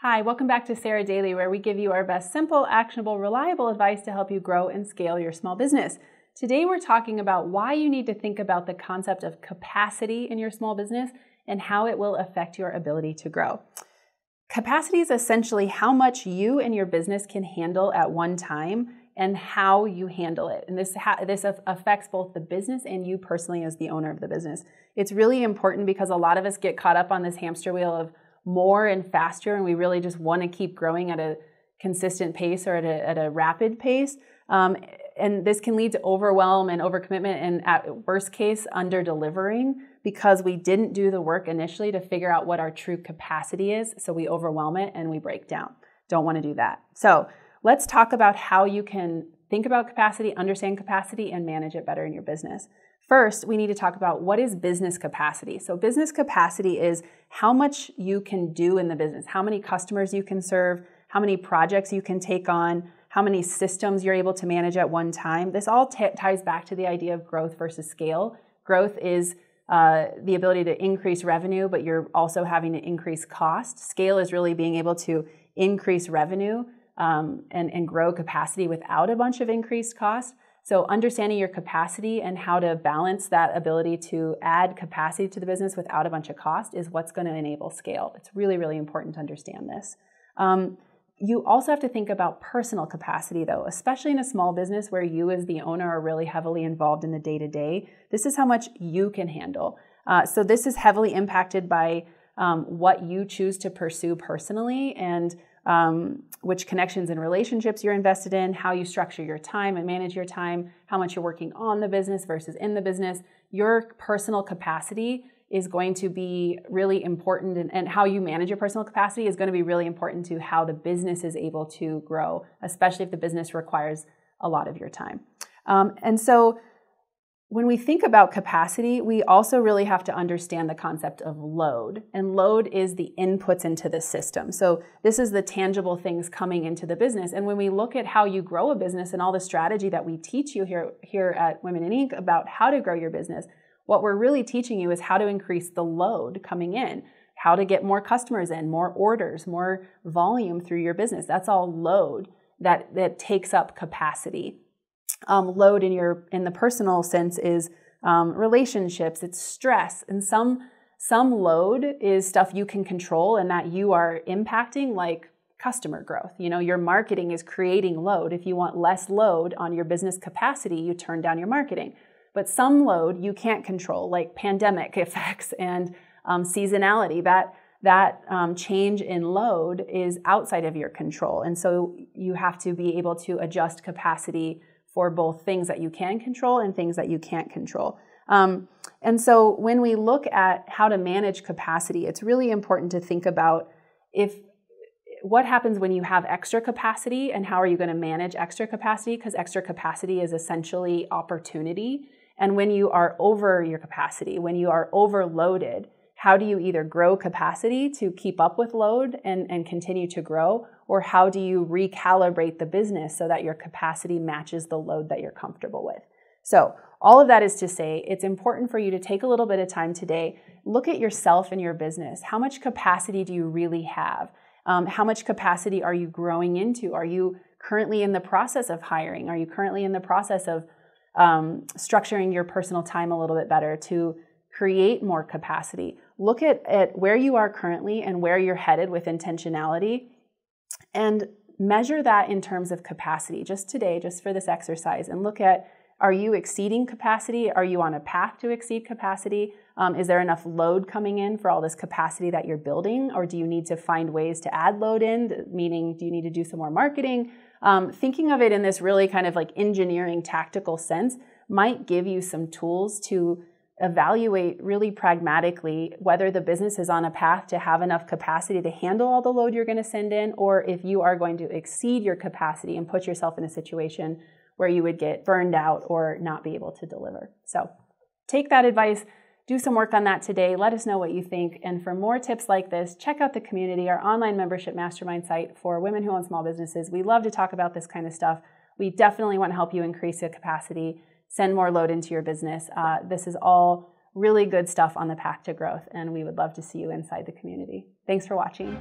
Hi, welcome back to SARA Daily, where we give you our best simple, actionable, reliable advice to help you grow and scale your small business. Today, we're talking about why you need to think about the concept of capacity in your small business and how it will affect your ability to grow. Capacity is essentially how much you and your business can handle at one time and how you handle it. And this ha- this affects both the business and you personally as the owner of the business. It's really important because a lot of us get caught up on this hamster wheel of more and faster, and we really just want to keep growing at a consistent pace or at a, at a rapid pace. Um, and this can lead to overwhelm and overcommitment, and at worst case, under delivering because we didn't do the work initially to figure out what our true capacity is. So we overwhelm it and we break down. Don't want to do that. So let's talk about how you can think about capacity, understand capacity, and manage it better in your business. First, we need to talk about what is business capacity. So, business capacity is how much you can do in the business, how many customers you can serve, how many projects you can take on, how many systems you're able to manage at one time. This all t- ties back to the idea of growth versus scale. Growth is uh, the ability to increase revenue, but you're also having to increase cost. Scale is really being able to increase revenue um, and, and grow capacity without a bunch of increased cost. So, understanding your capacity and how to balance that ability to add capacity to the business without a bunch of cost is what's going to enable scale. It's really, really important to understand this. Um, you also have to think about personal capacity, though, especially in a small business where you, as the owner, are really heavily involved in the day to day. This is how much you can handle. Uh, so, this is heavily impacted by um, what you choose to pursue personally and um, which connections and relationships you're invested in, how you structure your time and manage your time, how much you're working on the business versus in the business. Your personal capacity is going to be really important, and, and how you manage your personal capacity is going to be really important to how the business is able to grow, especially if the business requires a lot of your time. Um, and so, when we think about capacity, we also really have to understand the concept of load. And load is the inputs into the system. So, this is the tangible things coming into the business. And when we look at how you grow a business and all the strategy that we teach you here, here at Women& Inc about how to grow your business, what we're really teaching you is how to increase the load coming in, how to get more customers in, more orders, more volume through your business. That's all load that, that takes up capacity um, load in your in the personal sense is um, relationships. It's stress. And some some load is stuff you can control and that you are impacting like customer growth. You know your marketing is creating load. If you want less load on your business capacity you turn down your marketing. But some load you can't control like pandemic effects and um, seasonality. That that um, change in load is outside of your control. And so you have to be able to adjust capacity for both things that you can control and things that you can't control. Um, and so when we look at how to manage capacity, it's really important to think about if what happens when you have extra capacity and how are you going to manage extra capacity because extra capacity is essentially opportunity and when you are over your capacity when you are overloaded how do you either grow capacity to keep up with load and, and continue to grow, or how do you recalibrate the business so that your capacity matches the load that you're comfortable with? So, all of that is to say, it's important for you to take a little bit of time today, look at yourself and your business. How much capacity do you really have? Um, how much capacity are you growing into? Are you currently in the process of hiring? Are you currently in the process of um, structuring your personal time a little bit better to create more capacity? Look at, at where you are currently and where you're headed with intentionality and measure that in terms of capacity just today, just for this exercise, and look at are you exceeding capacity? Are you on a path to exceed capacity? Um, is there enough load coming in for all this capacity that you're building? Or do you need to find ways to add load in? Meaning, do you need to do some more marketing? Um, thinking of it in this really kind of like engineering tactical sense might give you some tools to evaluate really pragmatically whether the business is on a path to have enough capacity to handle all the load you're going to send in, or if you are going to exceed your capacity and put yourself in a situation where you would get burned out or not be able to deliver. So take that advice, do some work on that today. Let us know what you think. And for more tips like this, check out the community, our online membership mastermind site for women who own small businesses. We love to talk about this kind of stuff. We definitely want to help you increase your capacity send more load into your business. Uh, this is all really good stuff on the path to growth, and we would love to see you inside the community. Thanks for watching.